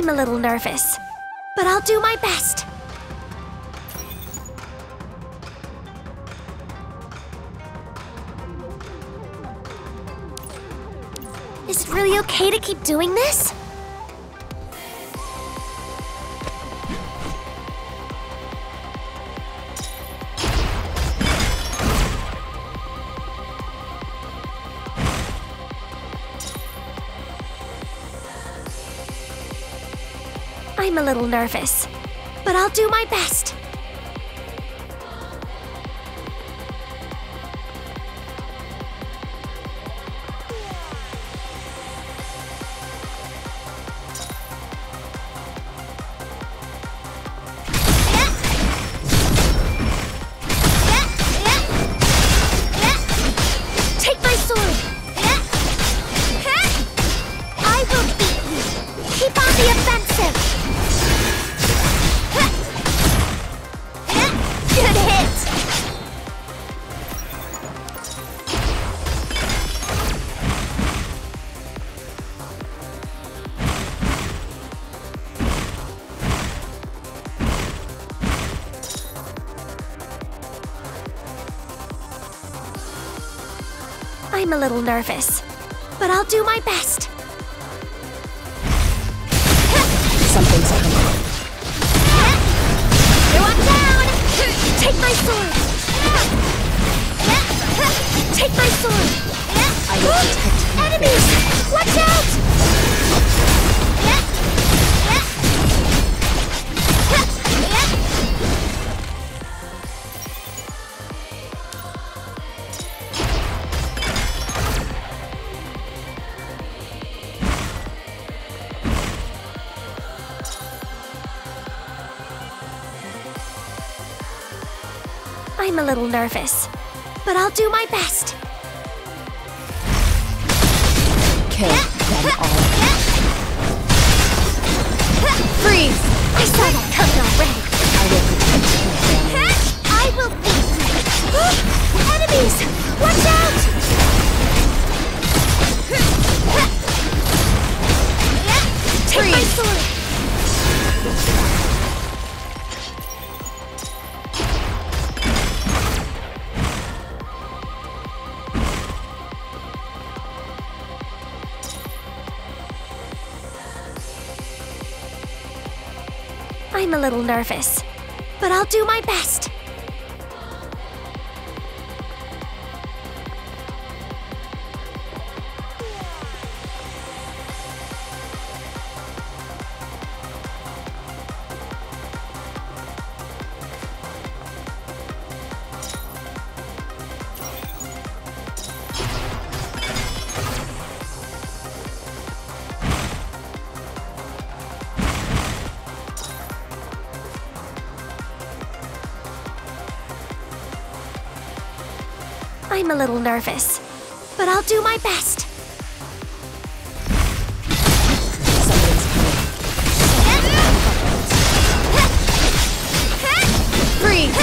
I'm a little nervous, but I'll do my best. Is it really okay to keep doing this? Little nervous, but I'll do my best. Little nervous, but I'll do my best. Something's coming. One down! Take my sword! Take my sword! I will protect. Enemies! Watch out! Little nervous, but I'll do my best. Kill them all. Freeze! I saw that coming already. I'm a little nervous, but I'll do my best. Little nervous, but I'll do my best. Freeze!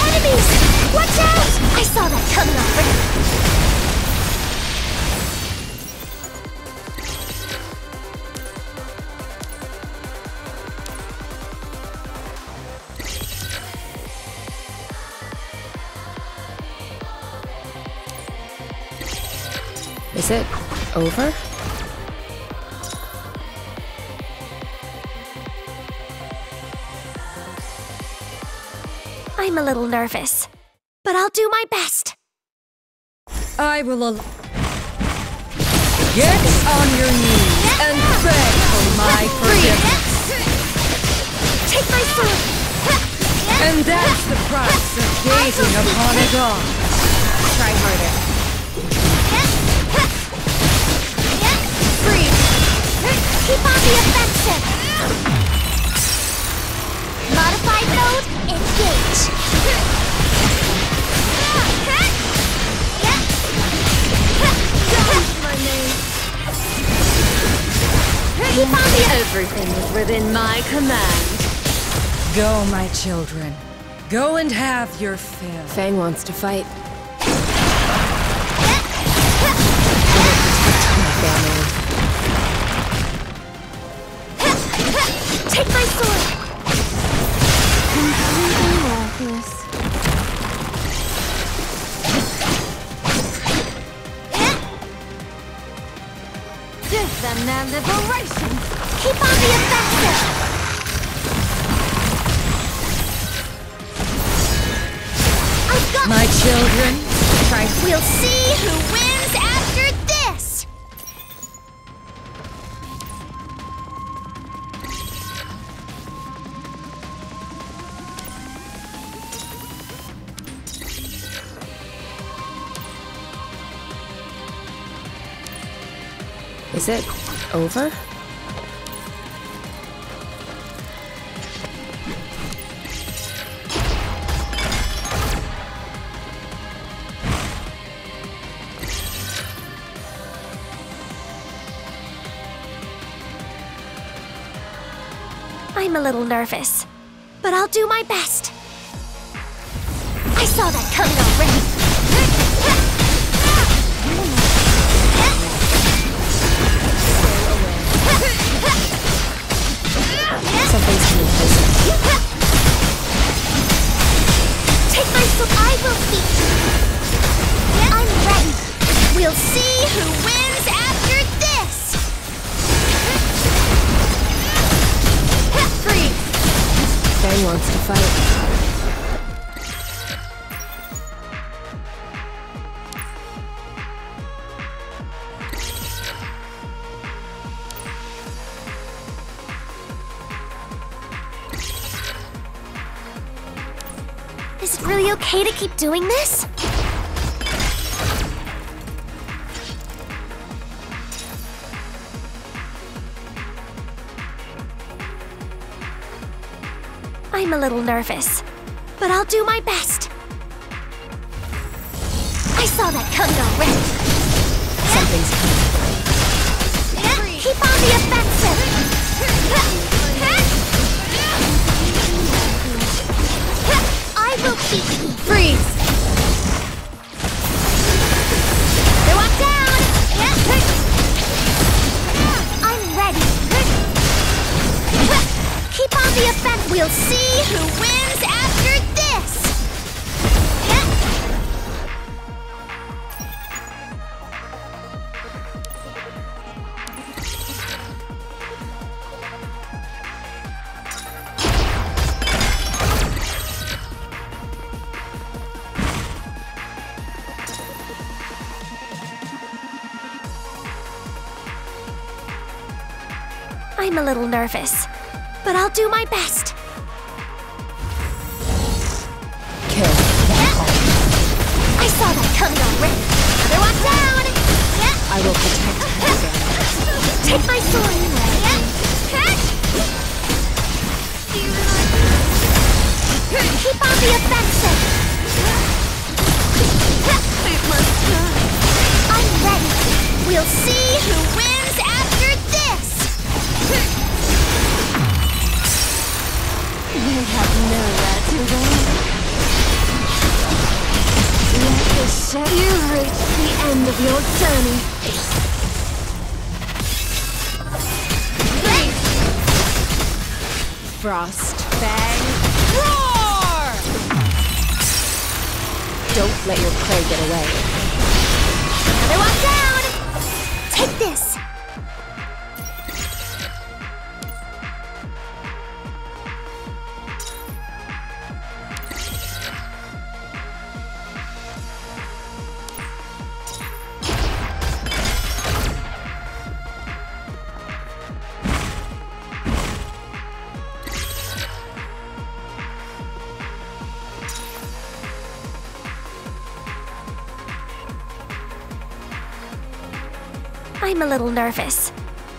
Enemies! Watch out! I saw that coming already. Over? I'm a little nervous, but I'll do my best. I will al- Get on your knees and beg for my forgiveness. Take my sword! And that's the price of gazing upon a god. Try harder. My command. Go, my children. Go and have your fill. Fang wants to fight. Is it over? I'm a little nervous, but I'll do my best. I saw that Is it really okay to keep doing this? I'm a little nervous, but I'll do my best. I saw that coming already. Something's coming. Keep on the offensive. I will keep you. freeze! We'll see who wins after this! I'm a little nervous, but I'll do my best. Frost. Bang! Roar! Don't let your prey get away. A little nervous,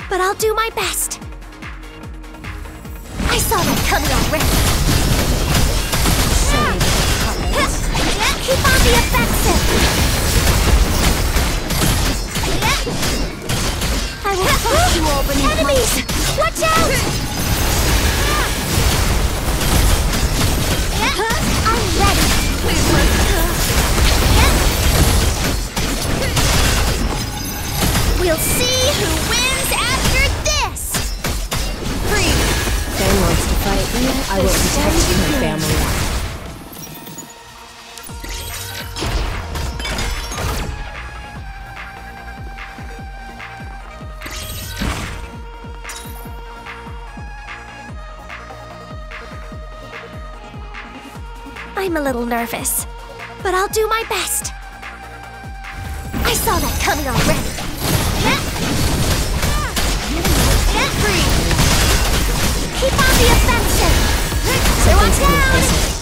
but I'll do my best. I saw that coming already. Keep on the offensive. I will crush you all beneath Enemies! Watch out! I'm ready. We'll see who wins after this! Freeze! Ben wants to fight me. I will protect my family. I'm a little nervous, but I'll do my best. I saw that coming already. Everyone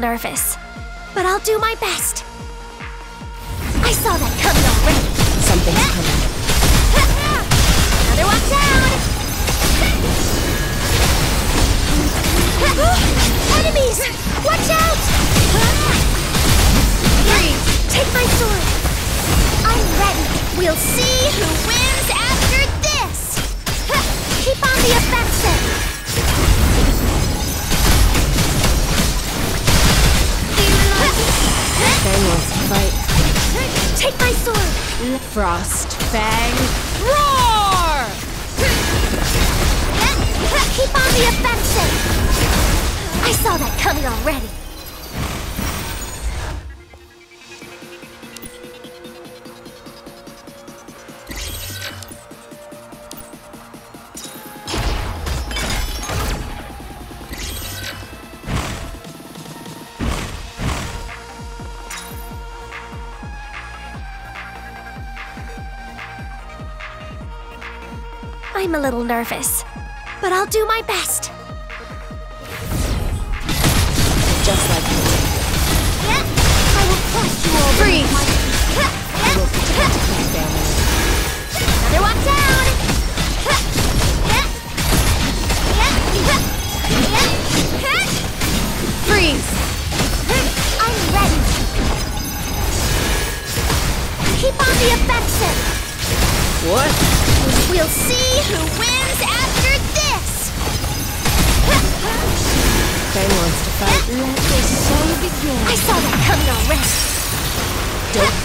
nervous, but I'll do my best. I saw that coming already. Something's coming. Another one down! Enemies! Watch out! Freeze! Take my sword! I'm ready! We'll see who wins after this! Keep on the offensive! Fang wants to fight. Take my sword! Frost, Fang, Roar! Keep on the offensive! I saw that coming already. I'm a little nervous, but I'll do my best.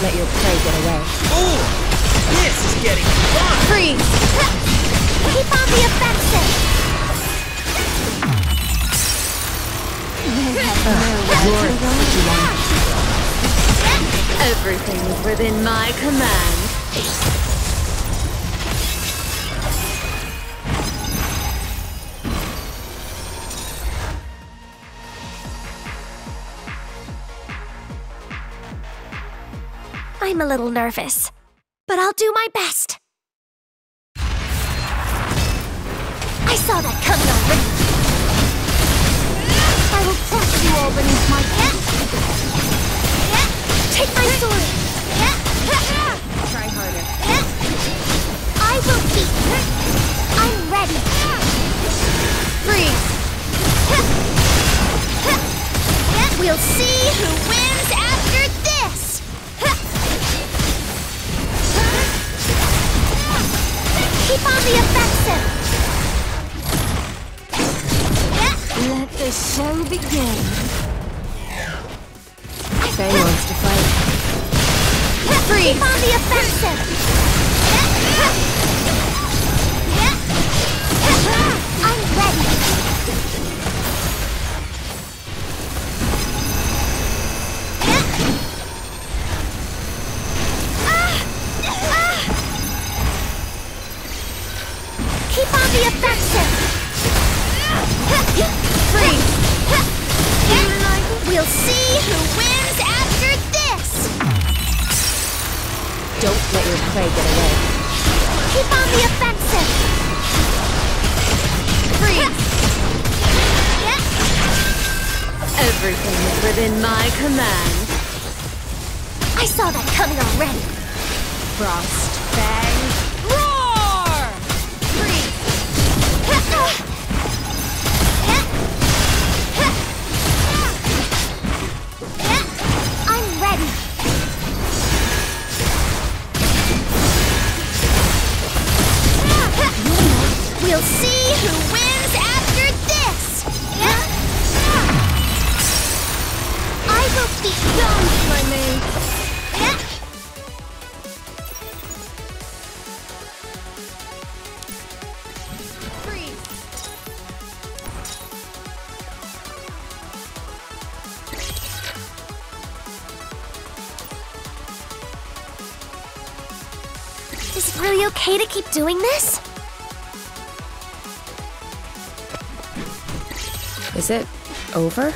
Let your prey get away. Ooh, this is getting fun! Freeze! Keep on the offensive! Everything is within my command. I'm a little nervous, but I'll do my best. I saw that coming already. I will crush you all beneath my feet. Take my sword. Try harder. I will beat. I'm ready. Freeze. We'll see who wins Keep on the offensive. Let the show begin. Fang wants to fight. Freeze. Keep on the offensive. Doing this? Is it over?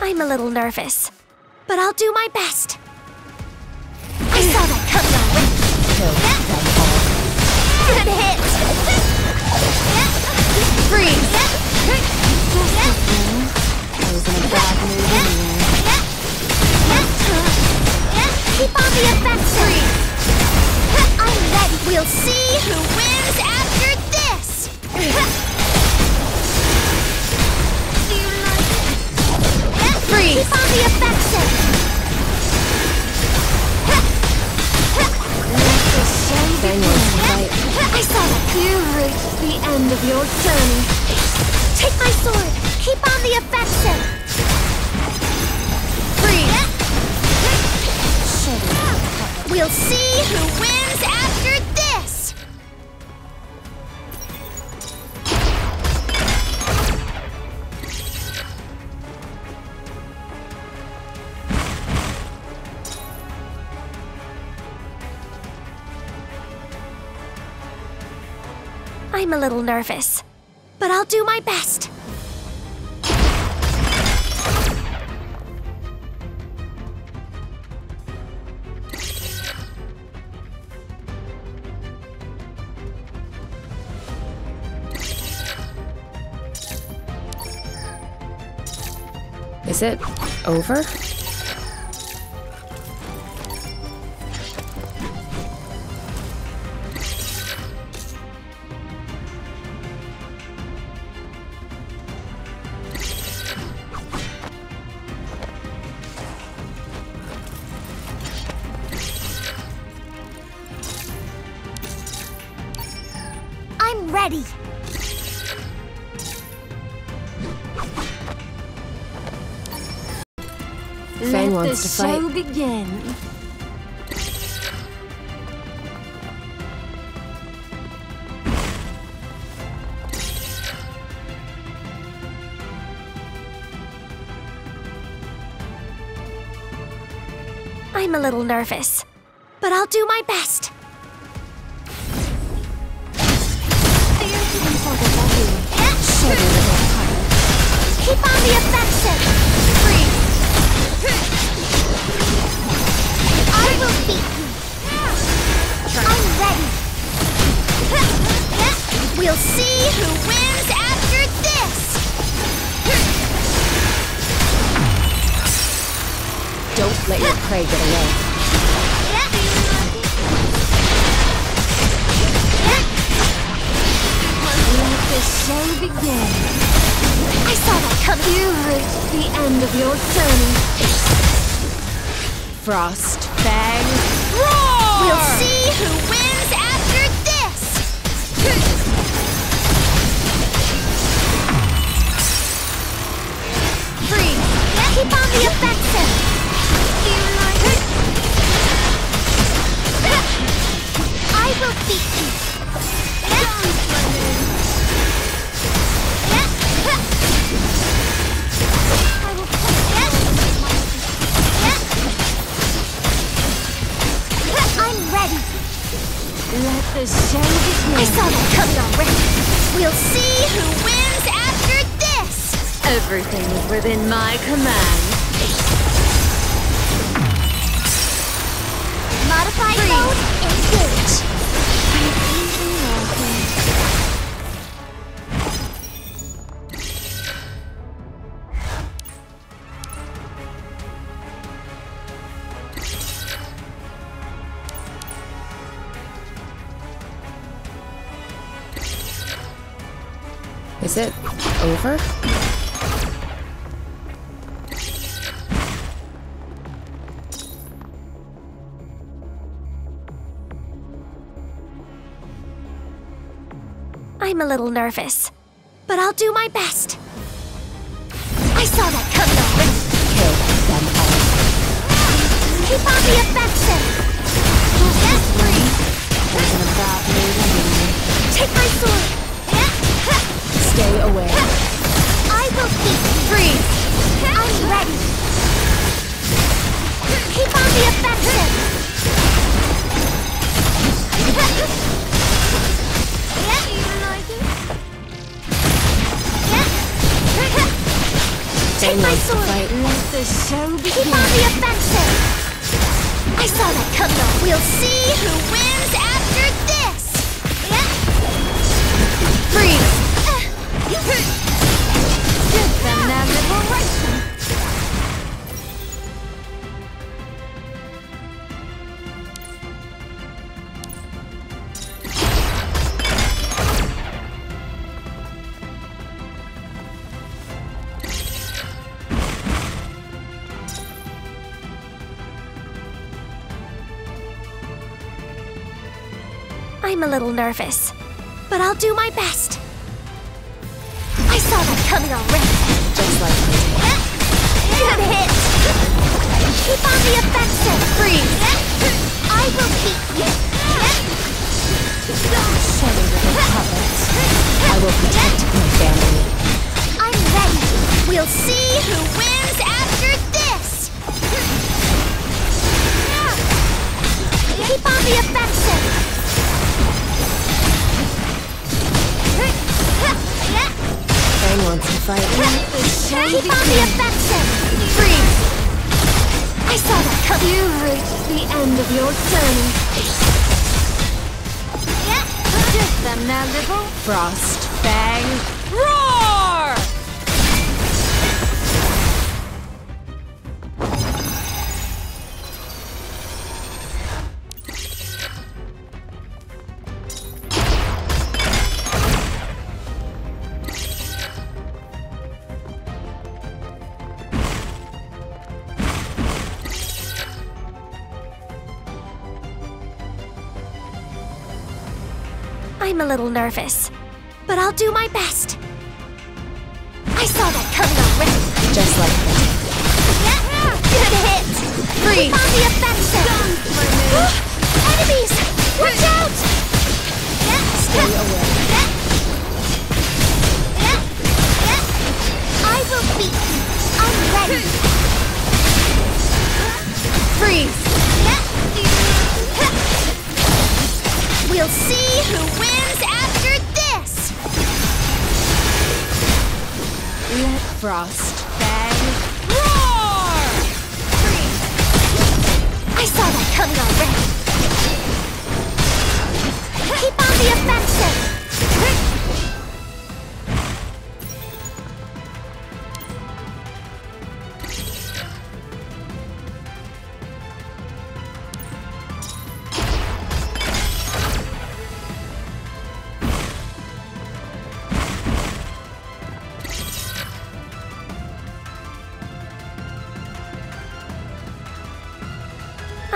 I'm a little nervous, but I'll do my best. I saw that. Good hit. Freeze. I. Keep on the. I'm ready. We'll see who wins after this. It? Freeze. Keep on the fight. I saw that. You've reached the end of your journey. Take my sword. Keep on the affection. Freeze. We'll see who wins I'm a little nervous, but I'll do my best. Is it over? Fang Let wants the to fight. show begin. I'm a little nervous, but I'll do my best. Show begin. I saw that coming. You've reached the end of your journey. Frost. Fang. Roar! We'll see who wins after this. Freeze. Keep on the you it? I will beat you. I Let the show I begin. saw that coming already. We'll see who wins after this. Everything is within my command. Modified mode, Is it over? I'm a little nervous, but I'll do my best. I saw that coming already. Kill them all. Keep on the offensive. Get free. Wasn't a bad. Take my sword. Stay away. I will keep freeze. I'm ready. Keep on the offensive. Yeah, you like it? Yeah. Take my sword. Let the show Keep on the offensive. I saw that coming. We'll see who wins after this. Yeah. Freeze. I'm a little nervous, but I'll do my best. I saw that coming already. Just like me. Good hit. Keep on the offensive. Freeze. I will keep you. Silly little puppets. I will protect my family. I'm ready. We'll see who wins after this. Keep on the offensive. Wants to fight. Keep on the offensive. Freeze. I saw that coming. You've reached the end of your journey. Give them their little Frost. Bang! Little nervous, but I'll do my best. I saw that coming already. Just like me. Good hit. Freeze. on the offensive. Enemies! Watch out! Stay away. I will beat you. I'm ready. Freeze. We'll see who wins after this. Let Frost. Bang! Roar! I saw that coming already. Keep on the offensive.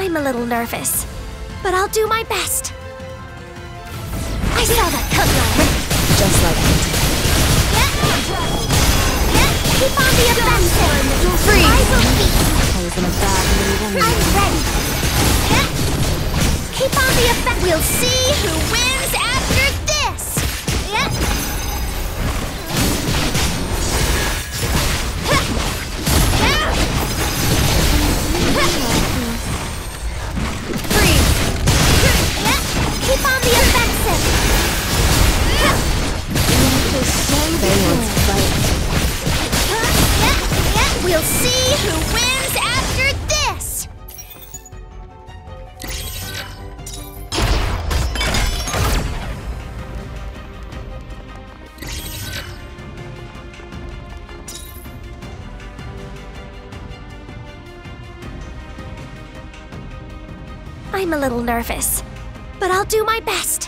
I'm a little nervous, but I'll do my best. I saw that coming already. Just like me. Keep on the offensive. Freeze. I will you. I was in a bad mood I'm ready. Keep on the offensive. We'll see who wins after this. See who wins after this. I'm a little nervous, but I'll do my best.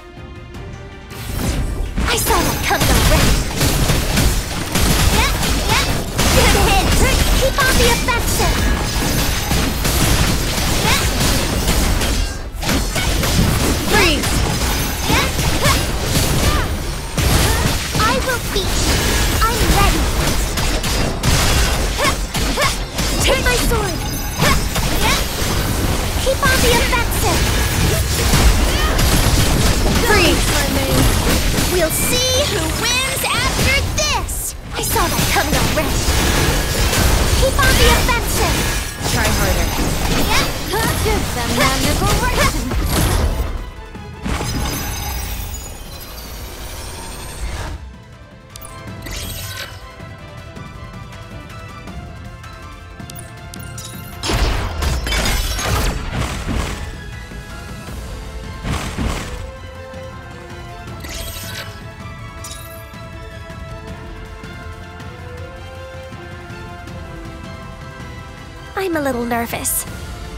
I'm a little nervous,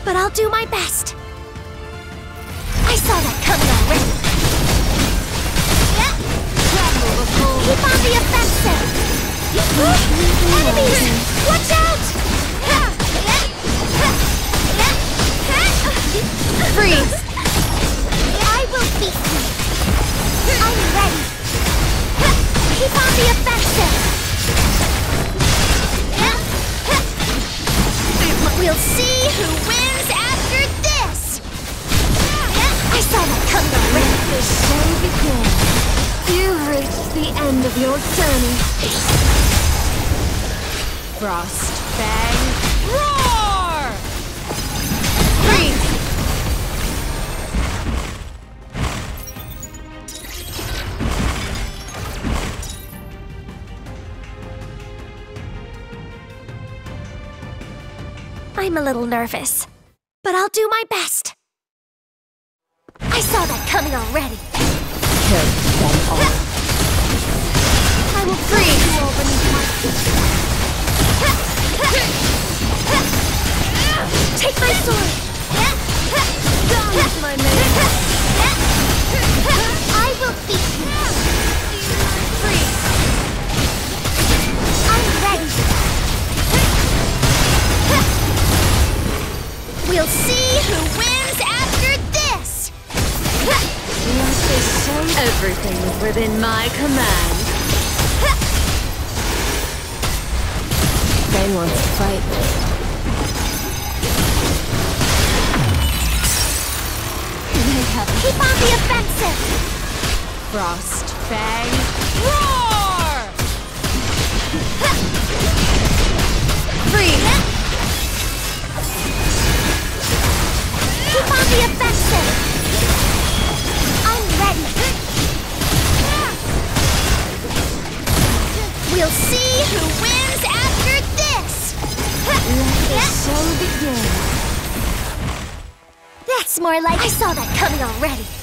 but I'll do my best. I saw that coming already. Keep on the offensive. Enemies! Watch out! Freeze! I will beat you. I'm ready. Keep on the offensive. We'll see who wins after this. I saw that coming already. The show begins. You've reached the end of your journey. Frost, I'm a little nervous, but I'll do my best. I saw that coming already. Kill them all. I will freeze you all beneath my Take my sword. Dance, my maid! We'll see who wins after this. Life is so Everything is within my command. Fang wants to fight. Keep on the offensive. Frost, Fang, roar! Freeze. Keep on the offensive. I'm ready. We'll see who wins after this. The show begins. That's more like I saw that coming already.